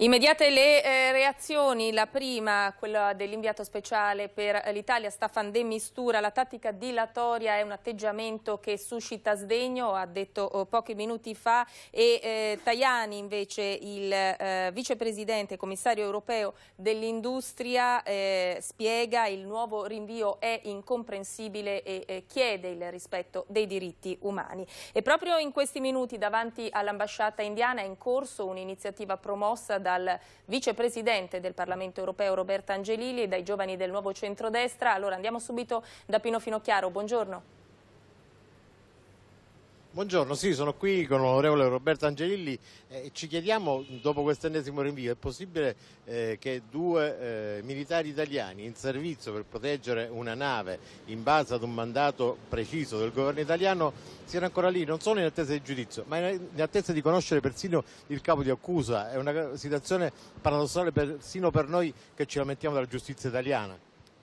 Immediate le eh, reazioni, la prima, quella dell'inviato speciale per l'Italia, Staffan De Mistura, la tattica dilatoria è un atteggiamento che suscita sdegno, ha detto oh, pochi minuti fa, e eh, Tajani invece, il eh, vicepresidente commissario europeo dell'industria, eh, spiega il nuovo rinvio è incomprensibile e chiede il rispetto dei diritti umani. E proprio in questi minuti davanti all'ambasciata indiana è in corso un'iniziativa promossa da dal vicepresidente del Parlamento europeo Roberta Angelilli e dai giovani del nuovo centrodestra. Allora andiamo subito da Pino Finocchiaro, buongiorno. Buongiorno, sì, sono qui con l'onorevole Roberto Angelilli eh, ci chiediamo, dopo questo ennesimo rinvio, è possibile eh, che due eh, militari italiani in servizio per proteggere una nave in base ad un mandato preciso del governo italiano siano ancora lì, non solo in attesa di giudizio, ma in attesa di conoscere persino il capo di accusa. È una situazione paradossale persino per noi che ci lamentiamo della giustizia italiana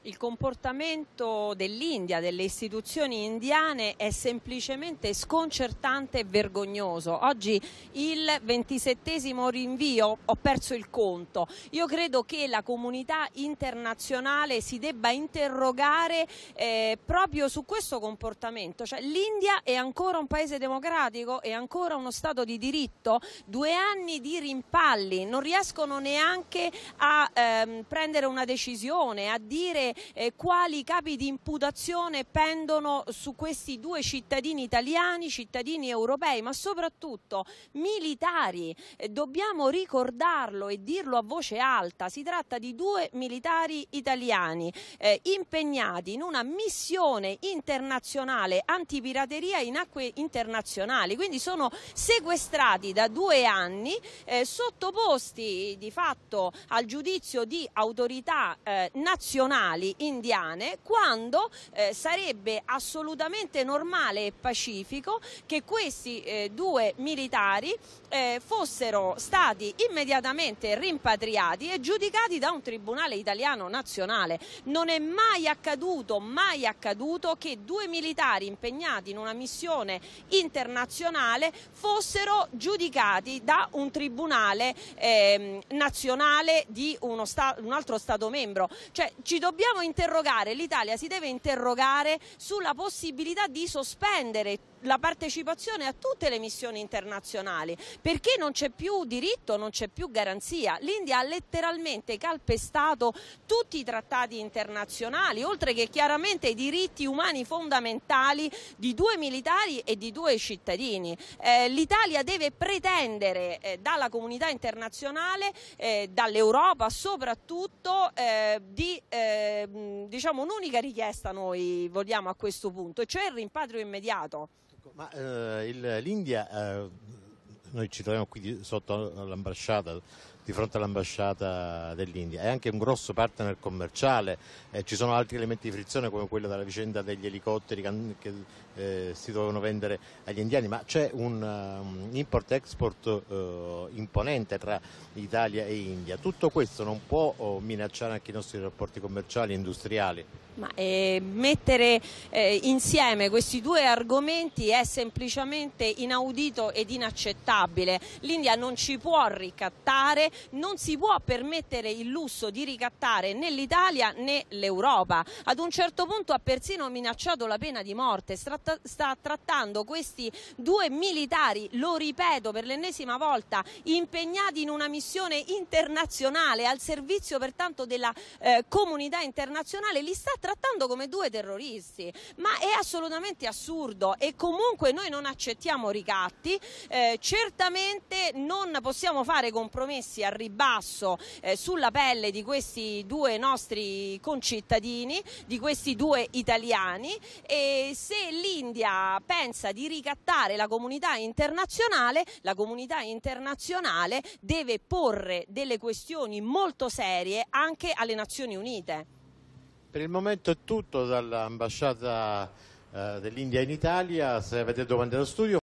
il comportamento dell'India, delle istituzioni indiane è semplicemente sconcertante e vergognoso. Oggi il ventisettesimo rinvio, ho perso il conto. Io credo che la comunità internazionale si debba interrogare eh, proprio su questo comportamento. Cioè, L'India è ancora un paese democratico, è ancora uno Stato di diritto. Due anni di rimpalli, non riescono neanche a ehm, prendere una decisione, a dire eh, quali capi di imputazione pendono su questi due cittadini italiani, cittadini europei, ma soprattutto militari. Eh, dobbiamo ricordarlo e dirlo a voce alta, si tratta di due militari italiani eh, impegnati in una missione internazionale antipirateria in acque internazionali, quindi sono sequestrati da due anni, eh, sottoposti di fatto al giudizio di autorità eh, nazionali mondiali indiane quando eh, sarebbe assolutamente normale e pacifico che questi eh, due militari eh, fossero stati immediatamente rimpatriati e giudicati da un tribunale italiano nazionale. Non è mai accaduto, mai accaduto che due militari impegnati in una missione internazionale fossero giudicati da un tribunale ehm, nazionale di un altro Stato membro. Cioè ci dobbiamo dobbiamo interrogare, l'Italia si deve interrogare sulla possibilità di sospendere la partecipazione a tutte le missioni internazionali perché non c'è più diritto, non c'è più garanzia. L'India ha letteralmente calpestato tutti i trattati internazionali, oltre che chiaramente i diritti umani fondamentali di due militari e di due cittadini. Eh, L'Italia deve pretendere eh, dalla comunità internazionale, eh, dall'Europa soprattutto, eh, di eh, diciamo un'unica richiesta noi vogliamo a questo punto, cioè il rimpatrio immediato. Ma eh, l'India, eh, noi ci troviamo qui sotto l'ambasciata, di fronte all'ambasciata dell'India, è anche un grosso partner commerciale, eh, ci sono altri elementi di frizione come quello della vicenda degli elicotteri che eh, si dovevano vendere agli indiani, ma c'è un um, import-export uh, imponente tra Italia e India. Tutto questo non può oh, minacciare anche i nostri rapporti commerciali e industriali? Ma, eh, mettere eh, insieme questi due argomenti è semplicemente inaudito ed inaccettabile. L'India non ci può ricattare, non si può permettere il lusso di ricattare né l'Italia né l'Europa. Ad un certo punto ha persino minacciato la pena di morte, sta, trattando questi due militari, lo ripeto per l'ennesima volta, impegnati in una missione internazionale al servizio pertanto della eh, comunità internazionale, li sta trattando come due terroristi, ma è assolutamente assurdo e comunque noi non accettiamo ricatti, eh, certamente non possiamo fare compromessi a ribasso eh, sulla pelle di questi due nostri concittadini, di questi due italiani e se l'India pensa di ricattare la comunità internazionale, la comunità internazionale deve porre delle questioni molto serie anche alle Nazioni Unite. Per il momento è tutto dall'ambasciata eh, dell'India in Italia, se avete domande allo studio